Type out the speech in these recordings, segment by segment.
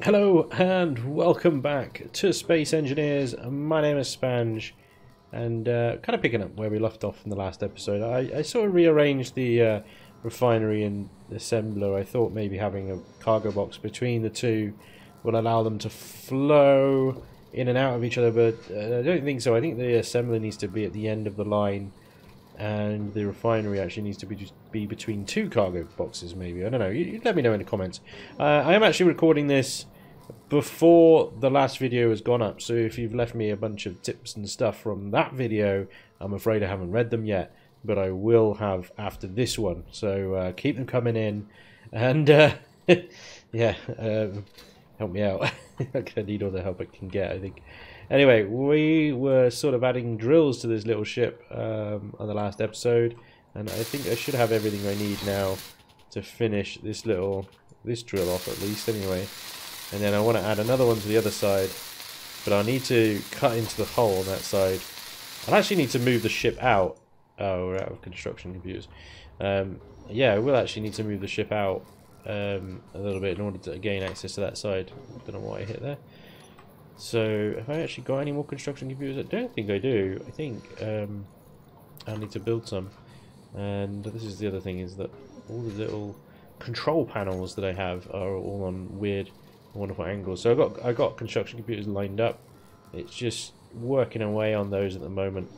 Hello and welcome back to Space Engineers. My name is Spanj, and uh, kind of picking up where we left off in the last episode. I, I sort of rearranged the uh, refinery and assembler. I thought maybe having a cargo box between the two will allow them to flow in and out of each other, but uh, I don't think so. I think the assembler needs to be at the end of the line, and the refinery actually needs to be be between two cargo boxes, maybe. I don't know. You, you let me know in the comments. Uh, I am actually recording this before the last video has gone up, so if you've left me a bunch of tips and stuff from that video, I'm afraid I haven't read them yet, but I will have after this one. So uh, keep them coming in, and uh, yeah, um, help me out. I need all the help I can get, I think. Anyway, we were sort of adding drills to this little ship um, on the last episode, and I think I should have everything I need now to finish this little this drill off at least anyway. And then I want to add another one to the other side, but I'll need to cut into the hole on that side. I'll actually need to move the ship out. Oh, we're out of construction computers. Um, yeah, we'll actually need to move the ship out um, a little bit in order to gain access to that side. I don't know why I hit there. So, have I actually got any more construction computers? I don't think I do. I think um, I need to build some. And this is the other thing, is that all the little control panels that I have are all on weird, wonderful angles. So I got I got construction computers lined up. It's just working away on those at the moment.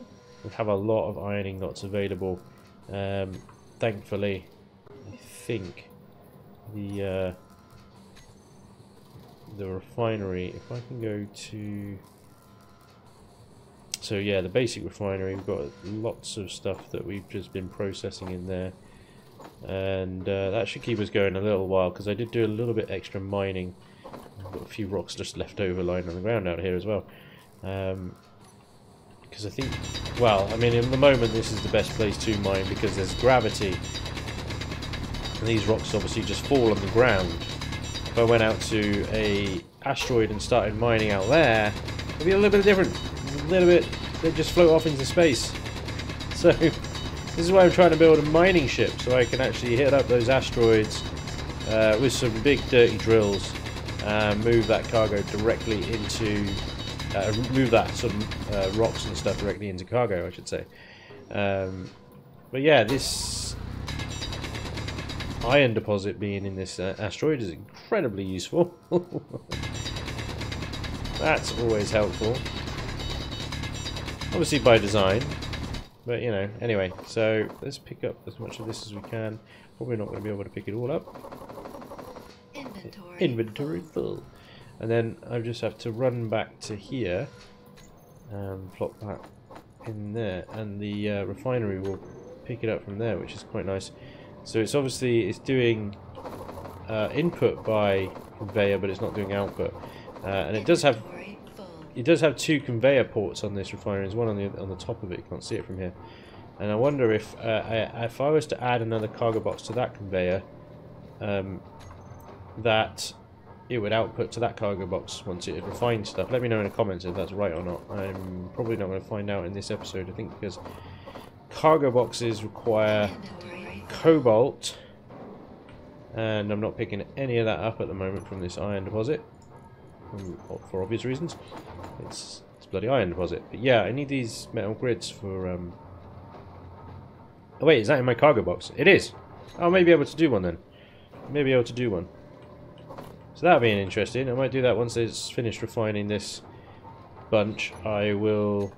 We have a lot of iron ingots available. Um, thankfully, I think the uh, the refinery, if I can go to... So yeah, the basic refinery, we've got lots of stuff that we've just been processing in there. And uh, that should keep us going a little while, because I did do a little bit extra mining. I've got a few rocks just left over lying on the ground out here as well. Um, because I think, well, I mean, in the moment this is the best place to mine because there's gravity. And these rocks obviously just fall on the ground if I went out to a asteroid and started mining out there, it'd be a little bit different. A little bit, they'd just float off into space. So, this is why I'm trying to build a mining ship, so I can actually hit up those asteroids uh, with some big dirty drills and move that cargo directly into, uh, move that some uh, rocks and stuff directly into cargo, I should say. Um, but yeah, this iron deposit being in this uh, asteroid is incredibly useful. That's always helpful. Obviously by design. But, you know, anyway. So, let's pick up as much of this as we can. Probably not going to be able to pick it all up. Inventory, Inventory full. And then I just have to run back to here. And plop that in there. And the uh, refinery will pick it up from there, which is quite nice. So it's obviously it's doing uh, input by conveyor, but it's not doing output. Uh, and it does have it does have two conveyor ports on this refinery. There's one on the on the top of it. You can't see it from here. And I wonder if uh, I, if I was to add another cargo box to that conveyor, um, that it would output to that cargo box once it had refined stuff. Let me know in the comments if that's right or not. I'm probably not going to find out in this episode, I think, because cargo boxes require cobalt. And I'm not picking any of that up at the moment from this iron deposit. For obvious reasons. It's, it's bloody iron deposit. But yeah, I need these metal grids for... Um... Oh wait, is that in my cargo box? It is! Oh, I may be able to do one then. Maybe able to do one. So that'll be interesting. I might do that once it's finished refining this bunch. I will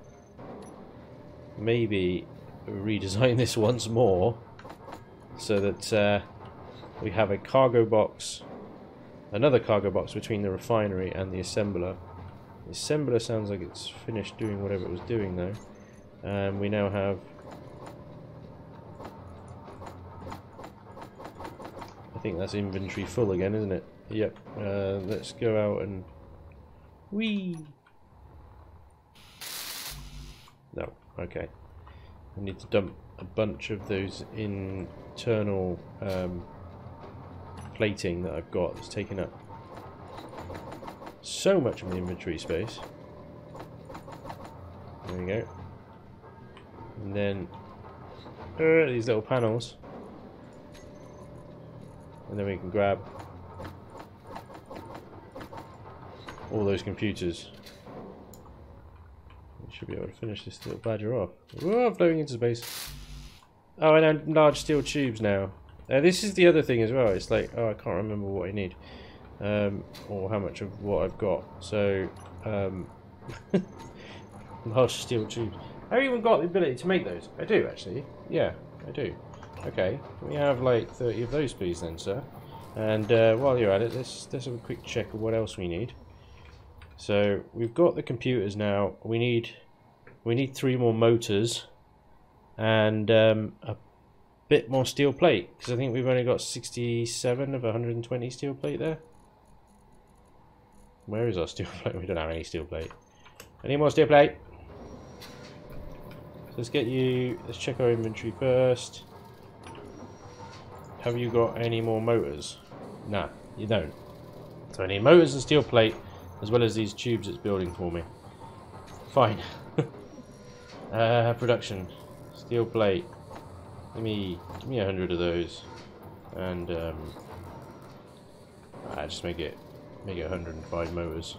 maybe redesign this once more so that uh, we have a cargo box, another cargo box between the refinery and the assembler. The assembler sounds like it's finished doing whatever it was doing though. And we now have I think that's inventory full again, isn't it? Yep. Uh, let's go out and we. No. Okay. I need to dump a bunch of those internal um, plating that I've got that's taking up so much of the inventory space. There we go. And then uh, these little panels. And then we can grab all those computers. We should be able to finish this little badger off. Whoa, floating into space. Oh, and large steel tubes now. Uh, this is the other thing as well. It's like, oh, I can't remember what I need. Um, or how much of what I've got. So, um, large steel tubes. Have even got the ability to make those? I do, actually. Yeah, I do. Okay, we have like 30 of those, please, then, sir? And uh, while you're at it, let's, let's have a quick check of what else we need. So, we've got the computers now. We need we need three more motors and um, a bit more steel plate because I think we've only got 67 of 120 steel plate there. Where is our steel plate? We don't have any steel plate. Any more steel plate? So let's get you. Let's check our inventory first. Have you got any more motors? Nah, you don't. So I need motors and steel plate, as well as these tubes it's building for me. Fine. uh, production. Steel plate. Give me, give me a hundred of those, and um, I just make it, make it 105 motors.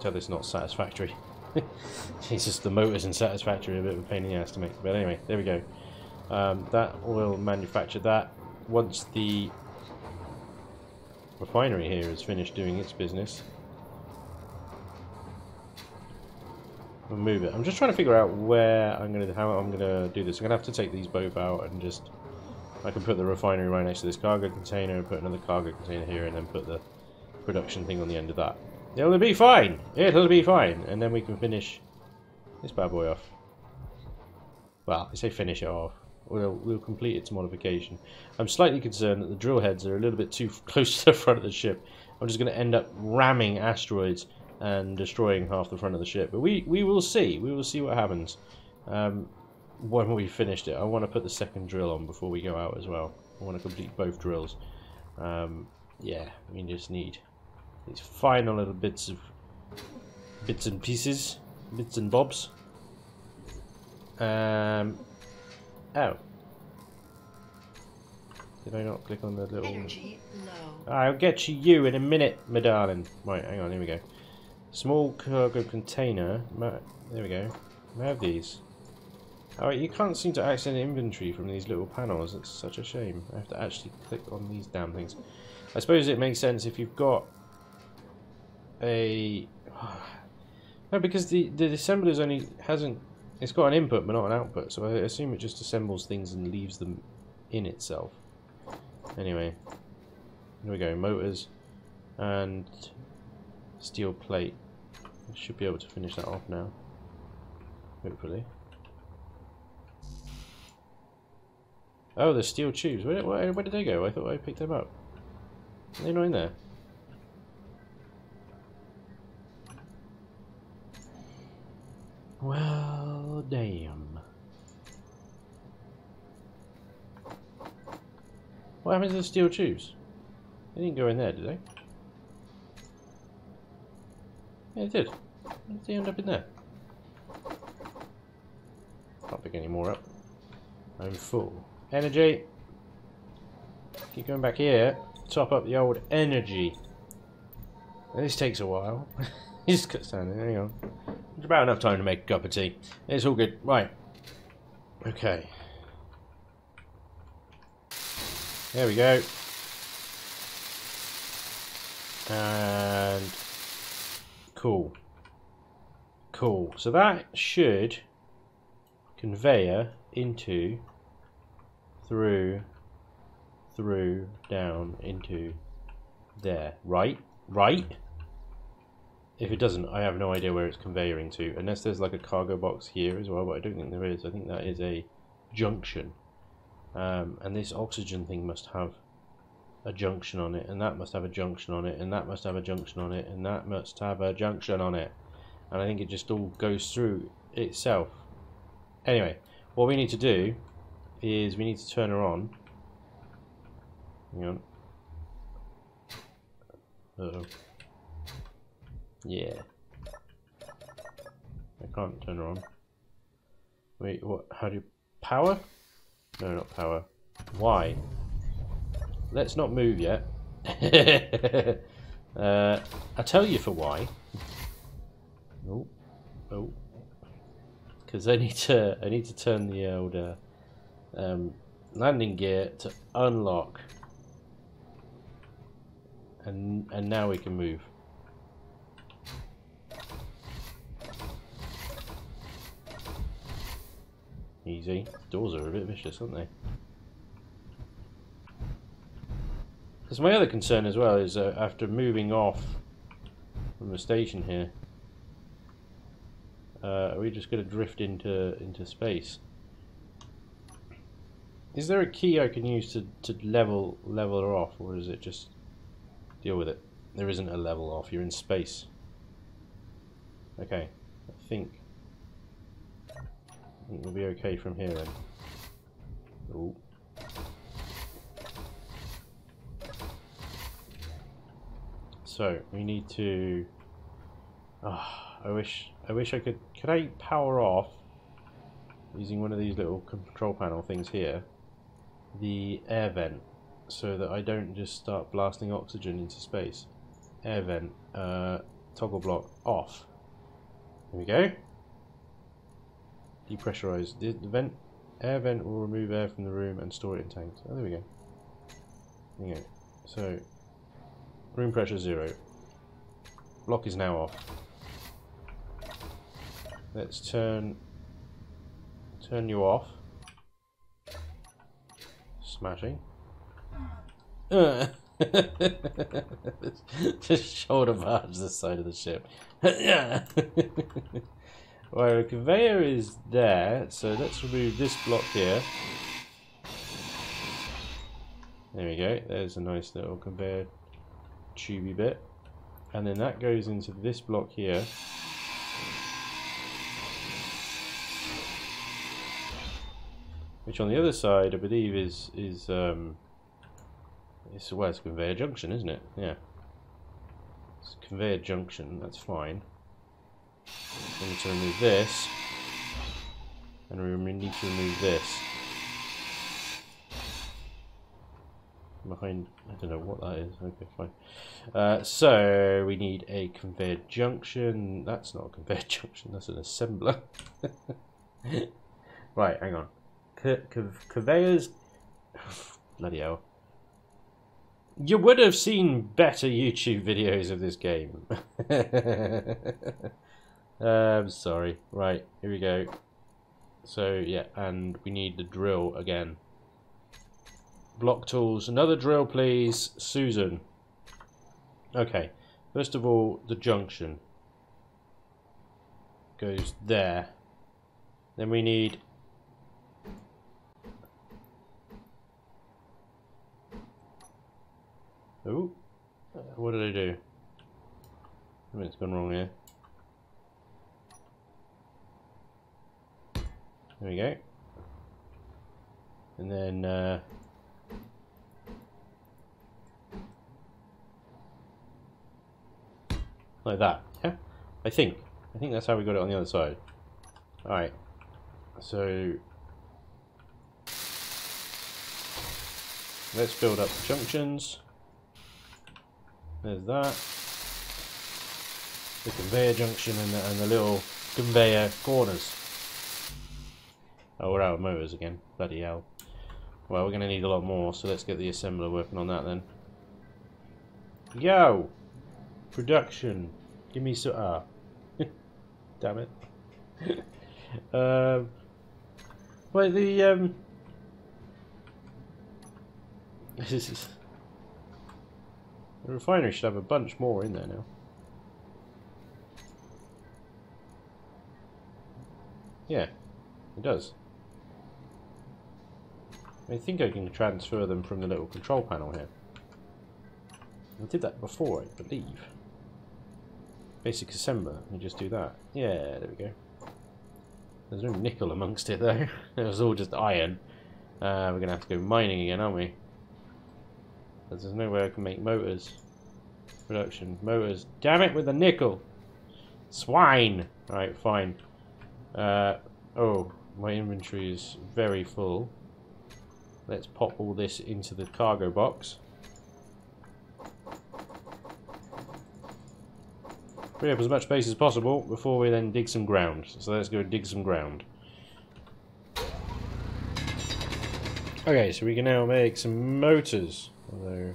Tell this not Satisfactory. Jesus, the motors in Satisfactory are a bit of a pain in the ass to make. But anyway, there we go. Um, that will manufacture that once the refinery here is finished doing its business. We'll move it. I'm just trying to figure out where I'm gonna how I'm gonna do this. I'm gonna have to take these both out and just I can put the refinery right next to this cargo container, put another cargo container here, and then put the production thing on the end of that. It'll be fine. It'll be fine, and then we can finish this bad boy off. Well, I say finish it off. We'll, we'll complete its modification. I'm slightly concerned that the drill heads are a little bit too close to the front of the ship. I'm just going to end up ramming asteroids and destroying half the front of the ship. But we, we will see. We will see what happens um, when we've finished it. I want to put the second drill on before we go out as well. I want to complete both drills. Um, yeah, we just need these final little bits of bits and pieces, bits and bobs. Um, oh. Did I not click on the little... Energy low. I'll get to you in a minute, my darling. Right, hang on, here we go. Small cargo container. There we go. I have these. Alright, you can't seem to access inventory from these little panels. It's such a shame. I have to actually click on these damn things. I suppose it makes sense if you've got a... No, because the, the assembler's only hasn't... It's got an input but not an output, so I assume it just assembles things and leaves them in itself. Anyway, here we go, motors and steel plate. I should be able to finish that off now, hopefully. Oh, the steel tubes. Where, where, where did they go? I thought I picked them up. Are they not in there? Well, damn. What happened to the steel tubes? They didn't go in there, did they? Yeah, they did. Why did they end up in there? Can't pick any more up. I'm full. Energy! Keep going back here. Top up the old energy. This takes a while. He's just standing. Hang on. It's about enough time to make a cup of tea. It's all good. Right. Okay. There we go. And cool. Cool. So that should conveyor into through through down into there. Right? Right? If it doesn't, I have no idea where it's conveying to. Unless there's like a cargo box here as well, but I don't think there is. I think that is a junction. Um, and this oxygen thing must have a junction on it, and that must have a junction on it, and that must have a junction on it, and that must have a junction on it. And I think it just all goes through itself. Anyway, what we need to do is we need to turn her on. Hang on. Uh oh. Yeah. I can't turn her on. Wait, what? How do you... Power? No, not power. Why? Let's not move yet. Uh, I'll tell you for why. Oh, oh, because I need to I need to turn the old uh, um, landing gear to unlock, and and now we can move. Easy. Doors are a bit vicious, aren't they? Because my other concern as well is uh, after moving off from the station here, uh, are we just going to drift into into space? Is there a key I can use to, to level level her off, or is it just deal with it? There isn't a level off. You're in space. Okay, I think I think we'll be okay from here then. Ooh. So we need to. Oh, I wish I wish I could. Could I power off using one of these little control panel things here? The air vent, so that I don't just start blasting oxygen into space. Air vent, uh, toggle block off. There we go. Depressurize. The, vent, air vent will remove air from the room and store it in tanks. Oh, there we go. There we go. So, room pressure zero. Block is now off. Let's turn turn you off. Smashing. Just shoulder barge the side of the ship. Well, the conveyor is there, so let's remove this block here. There we go, there's a nice little conveyor tubey bit. And then that goes into this block here. Which on the other side, I believe, is is um, it's well, it's a conveyor junction, isn't it? Yeah, it's a conveyor junction. That's fine. We need to remove this, and we need to remove this. Behind, I don't know what that is. Okay, fine. Uh, so we need a conveyor junction. That's not a conveyor junction. That's an assembler. right, hang on. conveyors. Bloody hell. You would have seen better YouTube videos of this game. I'm um, sorry. Right, here we go. So, yeah, and we need the drill again. Block tools. Another drill, please. Susan. Okay. First of all, the junction. Goes there. Then we need... Oh, what did I do? Something's gone wrong here. There we go. And then uh, like that. Yeah, I think. I think that's how we got it on the other side. All right. So let's build up the junctions. There's that. The conveyor junction and the, and the little conveyor corners. Oh, we're out of motors again. Bloody hell. Well, we're going to need a lot more, so let's get the assembler working on that then. Yo! Production. Give me some... Ah. Damn it. um... Well, the... Um... This is... The refinery should have a bunch more in there now. Yeah, it does. I think I can transfer them from the little control panel here. I did that before, I believe. Basic assembler, me just do that. Yeah, there we go. There's no nickel amongst it though. it was all just iron. Uh, we're going to have to go mining again, aren't we? Because there's way I can make motors. Production. Motors. Damn it with the nickel! Swine! Alright, fine. Uh, oh, my inventory is very full. Let's pop all this into the cargo box. Free up as much space as possible before we then dig some ground. So let's go dig some ground. Okay, so we can now make some motors. Although,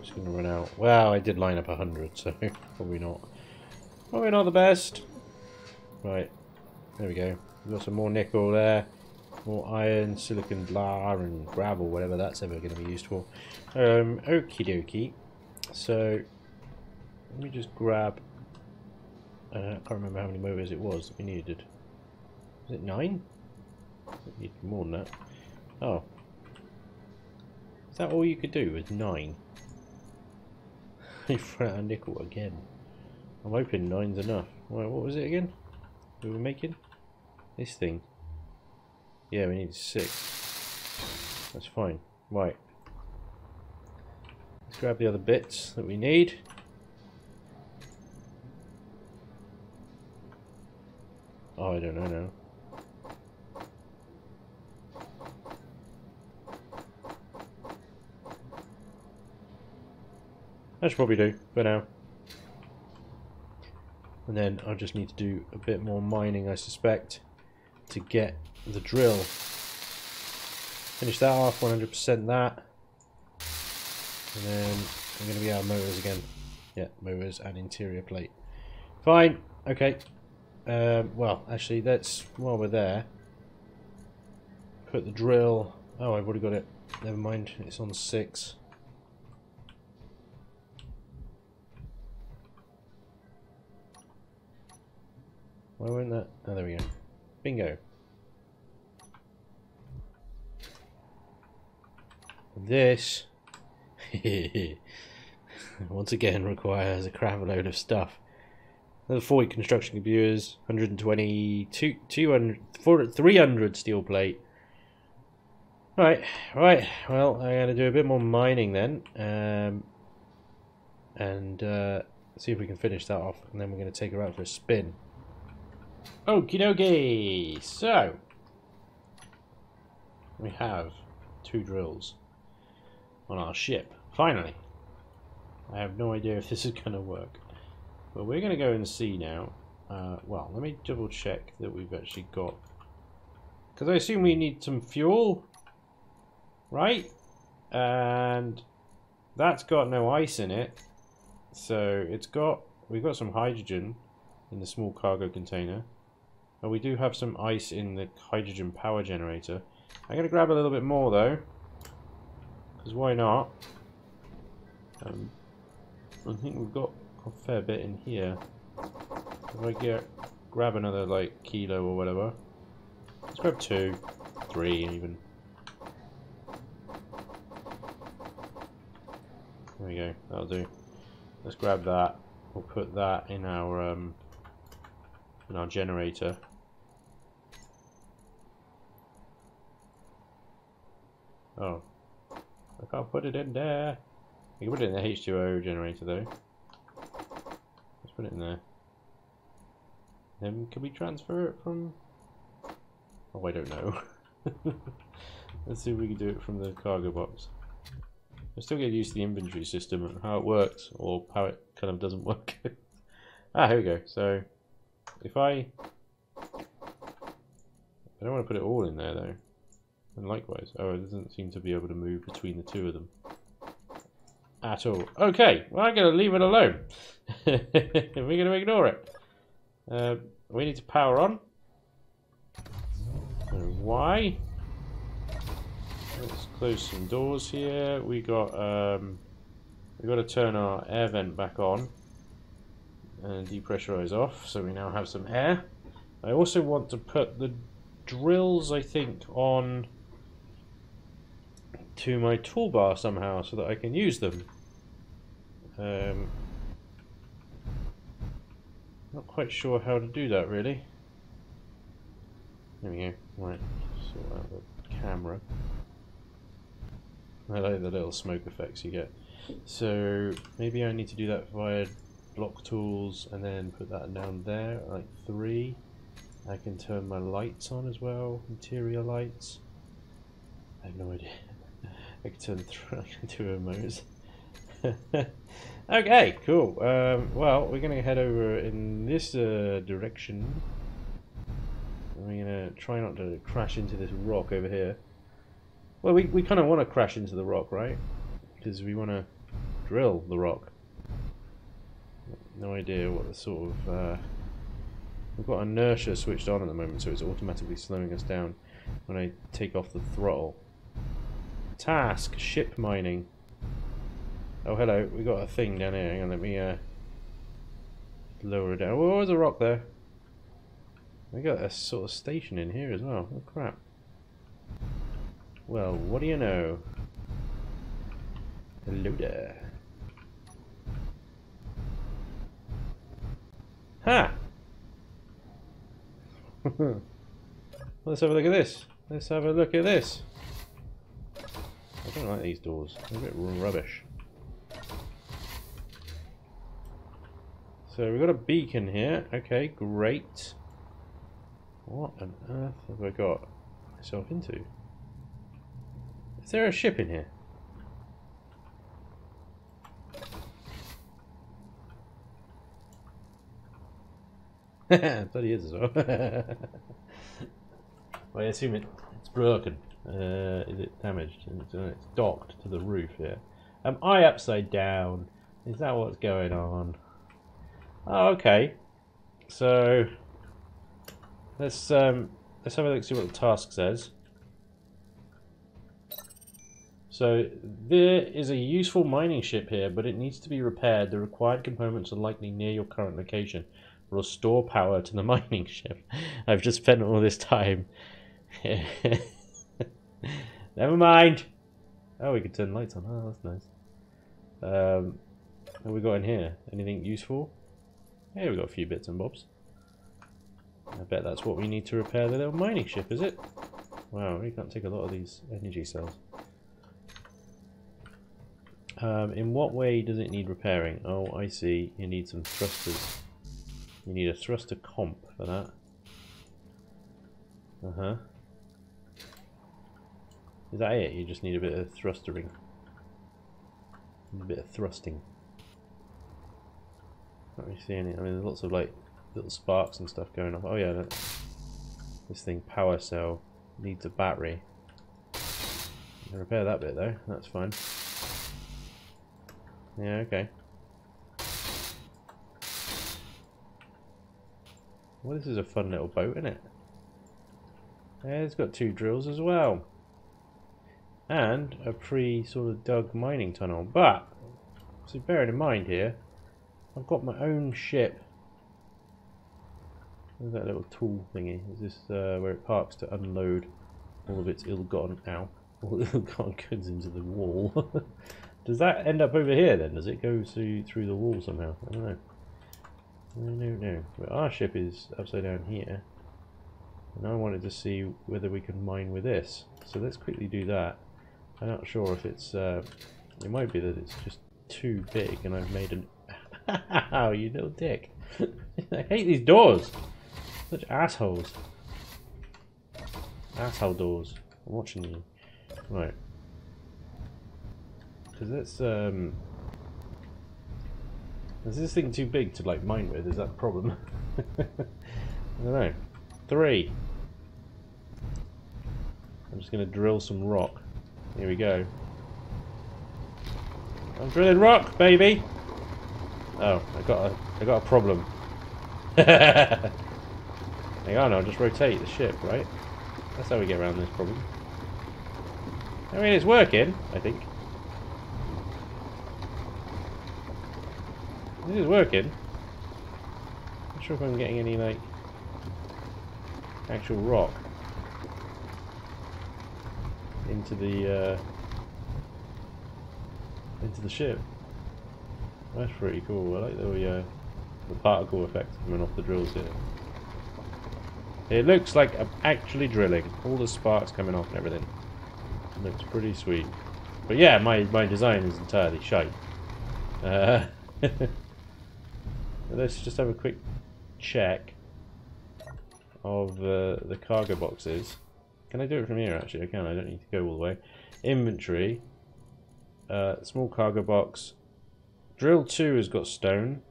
just going to run out. Well, I did line up 100, so probably not. Probably not the best. Right, there we go. We've got some more nickel there. More iron, silicon blah, and gravel, whatever that's ever going to be used for. Um, okie dokie. So, let me just grab... Uh, I can't remember how many motors it was that we needed. Is it nine? We need more than that. Oh. Is that all you could do? Was nine? You ran out of nickel again. I'm hoping nine's enough. What was it again? We were making? This thing. Yeah, we need six. That's fine. Right. Let's grab the other bits that we need. Oh, I don't know now. That should probably do for now. And then I'll just need to do a bit more mining, I suspect, to get the drill. Finish that off, 100% that. And then I'm going to be out of motors again. Yeah, motors and interior plate. Fine, okay. Um, well, actually, let's, while we're there, put the drill... Oh, I've already got it. Never mind, it's on 6. Why won't that? Oh, there we go. Bingo. This, once again, requires a crap load of stuff. Another 40 construction computers, 120, 200, 300 steel plate. Right, right. Well, I'm going to do a bit more mining then. Um, and uh, see if we can finish that off. And then we're going to take her out for a spin. Okie dokie. So, we have two drills on our ship. Finally. I have no idea if this is going to work. But we're going to go and see now. Uh, well, let me double check that we've actually got... Because I assume we need some fuel. Right? And that's got no ice in it. So it's got... We've got some hydrogen in the small cargo container. And we do have some ice in the hydrogen power generator. I'm going to grab a little bit more though. Because why not? Um, I think we've got a fair bit in here. If I get grab another like kilo or whatever. Let's grab two, three even. There we go, that'll do. Let's grab that. We'll put that in our um, in our generator. Oh. I can't put it in there. You can put it in the H2O generator though. Put it in there. Then can we transfer it from... Oh, I don't know. Let's see if we can do it from the cargo box. I'm still get used to the inventory system and how it works, or how it kind of doesn't work. ah, here we go. So, if I... I don't want to put it all in there though. And likewise, oh, it doesn't seem to be able to move between the two of them. At all. Okay, well, I'm going to leave it alone. We're going to ignore it. Uh, we need to power on. Why? Let's close some doors here. We got um, we got to turn our air vent back on and depressurize off, so we now have some air. I also want to put the drills, I think, on to my toolbar somehow so that I can use them. Um, not quite sure how to do that really. There we go. Right, sort out the camera. I like the little smoke effects you get. So maybe I need to do that via block tools and then put that down there, like three. I can turn my lights on as well, interior lights. I have no idea. I can turn two remotes. okay, cool. Um, well, we're going to head over in this uh, direction. We're going to try not to crash into this rock over here. Well, we, we kind of want to crash into the rock, right? Because we want to drill the rock. No idea what the sort of... Uh, we've got inertia switched on at the moment, so it's automatically slowing us down when I take off the throttle. Task, ship mining. Oh, hello, we got a thing down here. Hang on, let me uh, lower it down. Oh, there's a rock there. We got a sort of station in here as well. Oh, crap. Well, what do you know? Hello there. Ha! Let's have a look at this. Let's have a look at this. I don't like these doors. They're a bit rubbish. So we've got a beacon here. Okay, great. What on earth have I got myself into? Is there a ship in here? Bloody is as well. well, I assume it, it's broken. Uh, is it damaged? It's, uh, it's docked to the roof here. Am I upside down? Is that what's going on? Oh, okay. So let's um, let's have a look see what the task says. So there is a useful mining ship here, but it needs to be repaired. The required components are likely near your current location. Restore power to the mining ship. I've just spent all this time. Never mind. Oh, we can turn lights on. Oh, that's nice. Um, what we got in here? Anything useful? Yeah, we've got a few bits and bobs. I bet that's what we need to repair the little mining ship, is it? Wow, we can't take a lot of these energy cells. Um, in what way does it need repairing? Oh, I see. You need some thrusters. You need a thruster comp for that. Uh-huh. Is that it? You just need a bit of thrustering. A bit of thrusting. Not really see any. I mean, there's lots of like little sparks and stuff going off. Oh yeah, that, this thing power cell needs a battery. repair that bit though. That's fine. Yeah, okay. Well, this is a fun little boat, isn't it? Yeah, it's got two drills as well. And a pre sort of dug mining tunnel. But, so bearing in mind here, I've got my own ship. That little tool thingy? Is this uh, where it parks to unload all of its ill-gotten, ow, all ill-gotten goods into the wall? Does that end up over here then? Does it go through, through the wall somehow? I don't know. No, no, no. But our ship is upside down here. And I wanted to see whether we can mine with this. So let's quickly do that. I'm not sure if it's... Uh, it might be that it's just too big and I've made an... Ow, you little dick. I hate these doors. Such assholes. Asshole doors. I'm watching you. Right. Because that's, um... Is this thing too big to, like, mine with? Is that a problem? I don't know. Three. I'm just going to drill some rock. Here we go. I'm drilling rock, baby! Oh, I got a, I got a problem. Hang on, I'll just rotate the ship, right? That's how we get around this problem. I mean, it's working, I think. This is working. Not sure if I'm getting any, like, actual rock into the, uh, into the ship. That's pretty cool. I like the, uh, the particle effect coming off the drills here. It looks like I'm actually drilling. All the sparks coming off and everything. It looks pretty sweet. But yeah, my, my design is entirely shite. Uh, let's just have a quick check of uh, the cargo boxes. Can I do it from here actually? I can, I don't need to go all the way. Inventory. Uh, small cargo box. Drill 2 has got stone.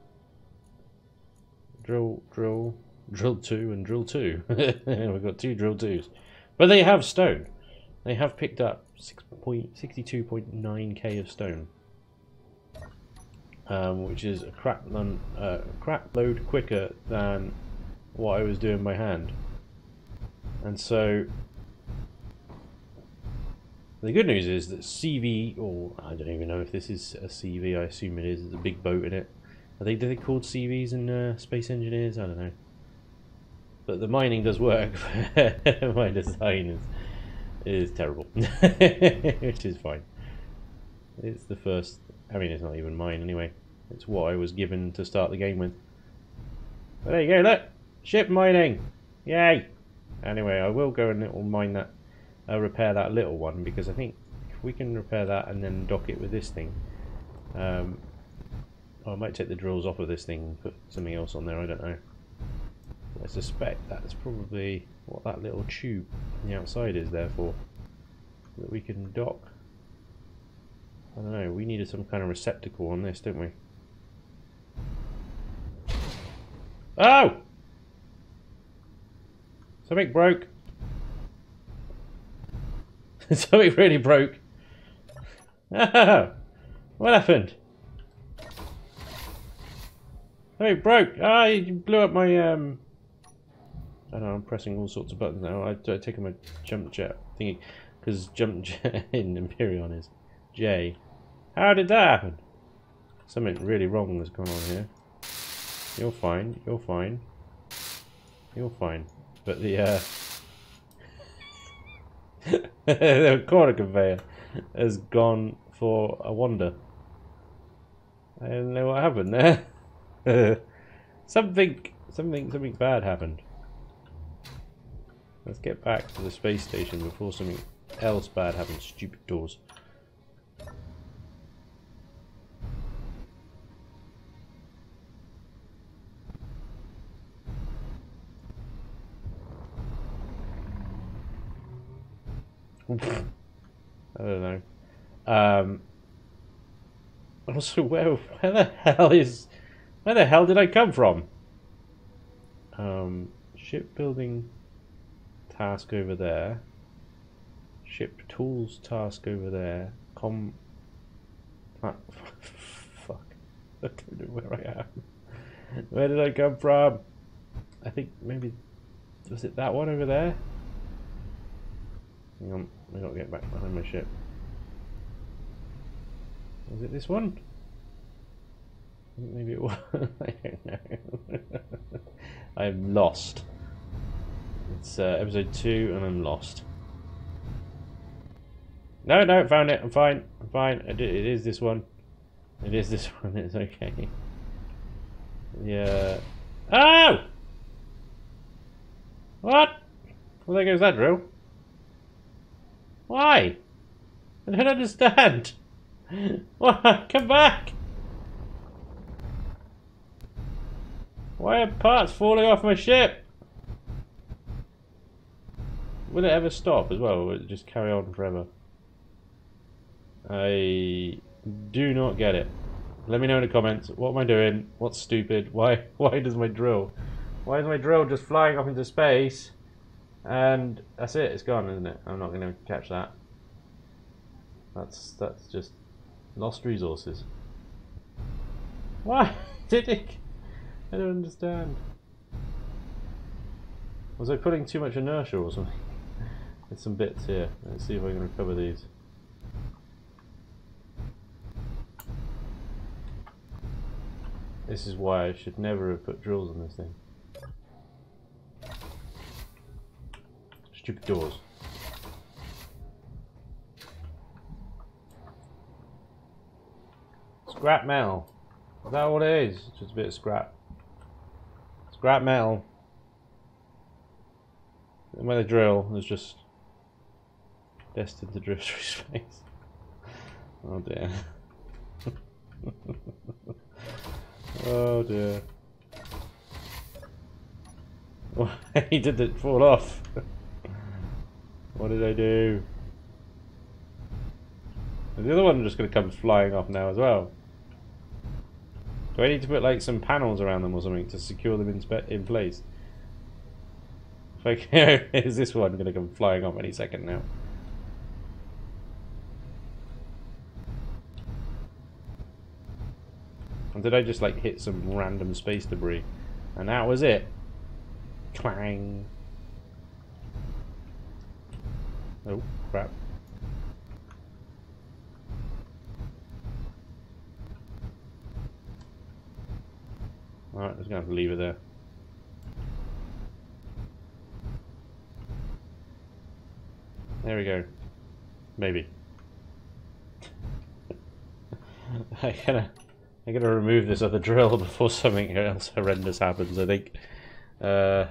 Drill, drill, drill 2 and drill 2. We've got two drill 2s. But they have stone. They have picked up 62.9k of stone. Um, which is a crap, non, uh, crap load quicker than what I was doing by hand. And so the good news is that CV, or I don't even know if this is a CV, I assume it is, there's a big boat in it. Are they, are they called CVs in uh, Space Engineers? I don't know. But the mining does work. My design is, is terrible, which is fine. It's the first, I mean it's not even mine anyway. It's what I was given to start the game with. But there you go, look! Ship mining! Yay! Anyway, I will go and it will mine that uh, repair that little one because I think if we can repair that and then dock it with this thing um, I might take the drills off of this thing and put something else on there, I don't know. I suspect that's probably what that little tube on the outside is there for. That we can dock. I don't know, we needed some kind of receptacle on this, don't we? Oh! Something broke. Something really broke. Oh, what happened? Oh, it broke. Ah, blew up my um. I know I'm pressing all sorts of buttons now. I I take my jump jet thingy because jump jet in Empyrion is J. How did that happen? Something really wrong has gone on here. You're fine. You're fine. You're fine. But the uh. the corner conveyor has gone for a wander. I don't know what happened there. something, something, something bad happened. Let's get back to the space station before something else bad happens. Stupid doors. I don't know. Um, also, where where the hell is where the hell did I come from? Um, shipbuilding task over there. Ship tools task over there. Com. Ah, fuck. I don't know where I am. Where did I come from? I think maybe was it that one over there? Hang on. I gotta get back behind my ship. Was it this one? Maybe it was. I don't know. I'm lost. It's uh, episode 2 and I'm lost. No, no, found it. I'm fine. I'm fine. It is this one. It is this one. It's okay. Yeah. Oh! What? Well, there goes that drill. Why? I don't understand. Come back! Why are parts falling off my ship? Will it ever stop as well, or will it just carry on forever? I do not get it. Let me know in the comments. What am I doing? What's stupid? Why why does my drill why is my drill just flying off into space? And that's it, it's gone, isn't it? I'm not going to catch that. That's that's just lost resources. Why did it? I don't understand. Was I putting too much inertia or something? There's some bits here. Let's see if I can recover these. This is why I should never have put drills on this thing. Stupid doors. Scrap metal. Is that what it is? Just a bit of scrap. Scrap metal. And when they drill it's just destined to drift through space. Oh dear. oh dear. Why did it fall off? What did I do? the other one just going to come flying off now as well. Do I need to put like some panels around them or something to secure them in, in place? If I, is this one going to come flying off any second now? And did I just like hit some random space debris? And that was it. Clang. Oh, crap. Alright, just gonna have to leave it there. There we go. Maybe. I gotta, I gotta remove this other drill before something else horrendous happens. I think. Uh,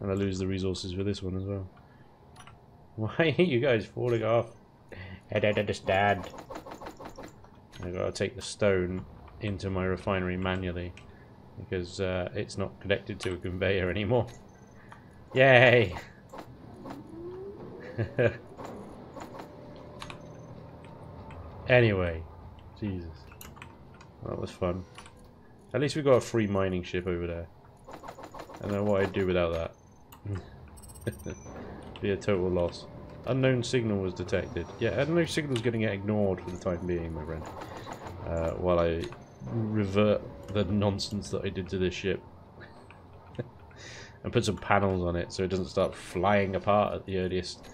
and I lose the resources for this one as well. Why are you guys falling off? I don't understand. I gotta take the stone into my refinery manually because uh, it's not connected to a conveyor anymore. Yay! anyway, Jesus, that was fun. At least we got a free mining ship over there. I don't know what I'd do without that. Be a total loss. Unknown signal was detected. Yeah, unknown signal's going to get ignored for the time being, my friend. Uh, while I revert the nonsense that I did to this ship. and put some panels on it so it doesn't start flying apart at the earliest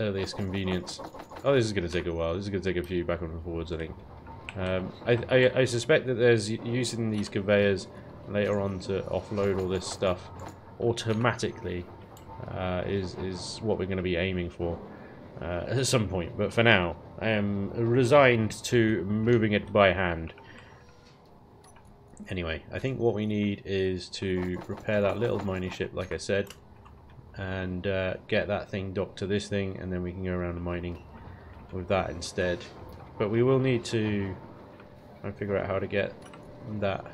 earliest convenience. Oh, this is going to take a while. This is going to take a few back and forwards, I think. Um, I, I, I suspect that there's using these conveyors later on to offload all this stuff automatically uh, is is what we're going to be aiming for uh, at some point. But for now, I am resigned to moving it by hand. Anyway, I think what we need is to repair that little mining ship, like I said, and uh, get that thing docked to this thing, and then we can go around mining with that instead. But we will need to and figure out how to get that.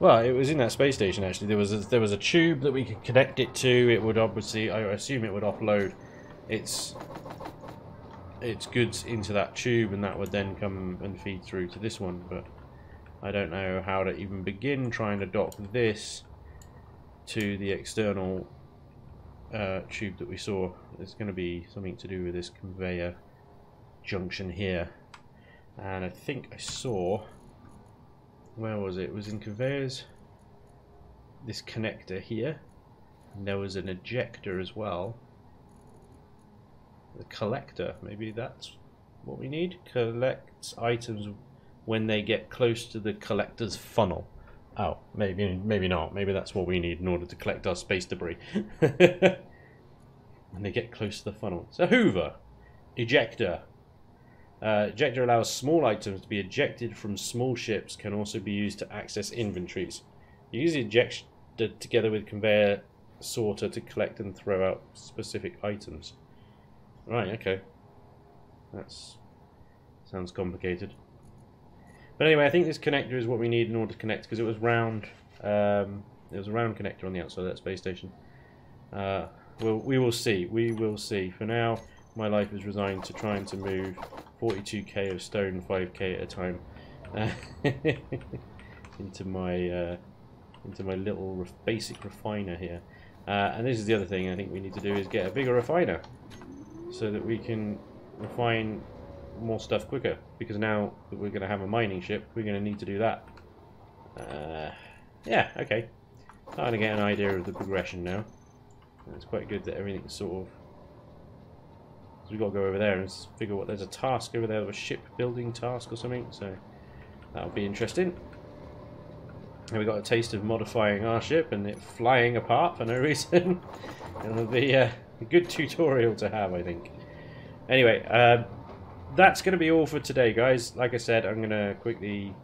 Well, it was in that space station actually. There was a, there was a tube that we could connect it to. It would obviously, I assume, it would offload its its goods into that tube, and that would then come and feed through to this one. But I don't know how to even begin trying to dock this to the external uh, tube that we saw. It's going to be something to do with this conveyor junction here. And I think I saw... Where was it? It was in conveyors. This connector here. And there was an ejector as well. The collector. Maybe that's what we need. Collects items when they get close to the collector's funnel. Oh, maybe maybe not. Maybe that's what we need in order to collect our space debris. when they get close to the funnel. So Hoover, ejector. Uh, ejector allows small items to be ejected from small ships. Can also be used to access inventories. You Use the ejector together with conveyor sorter to collect and throw out specific items. Right. Okay. That's sounds complicated. But anyway, I think this connector is what we need in order to connect because it was round. Um, it was a round connector on the outside of that space station. Uh, well, we will see. We will see. For now, my life is resigned to trying to move 42k of stone 5k at a time into my uh, into my little basic refiner here. Uh, and this is the other thing I think we need to do is get a bigger refiner so that we can refine more stuff quicker because now that we're going to have a mining ship we're going to need to do that. Uh, yeah okay. Starting to get an idea of the progression now. And it's quite good that everything's sort of we've got to go over there and figure what there's a task over there a ship building task or something so that'll be interesting and we got a taste of modifying our ship and it flying apart for no reason it'll be uh, a good tutorial to have I think anyway uh, that's going to be all for today, guys. Like I said, I'm going to quickly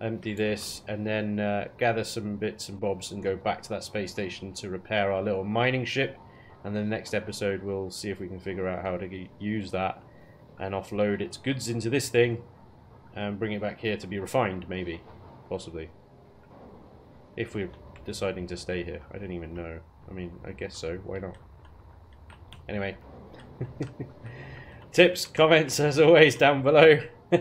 empty this and then uh, gather some bits and bobs and go back to that space station to repair our little mining ship. And then the next episode, we'll see if we can figure out how to use that and offload its goods into this thing and bring it back here to be refined, maybe. Possibly. If we're deciding to stay here. I don't even know. I mean, I guess so. Why not? Anyway. Tips, comments, as always, down below.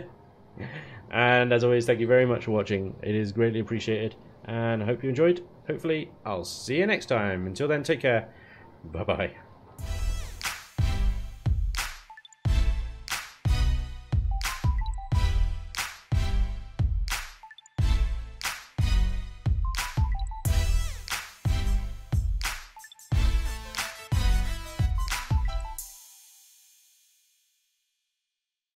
And as always, thank you very much for watching. It is greatly appreciated. And I hope you enjoyed. Hopefully, I'll see you next time. Until then, take care. Bye bye.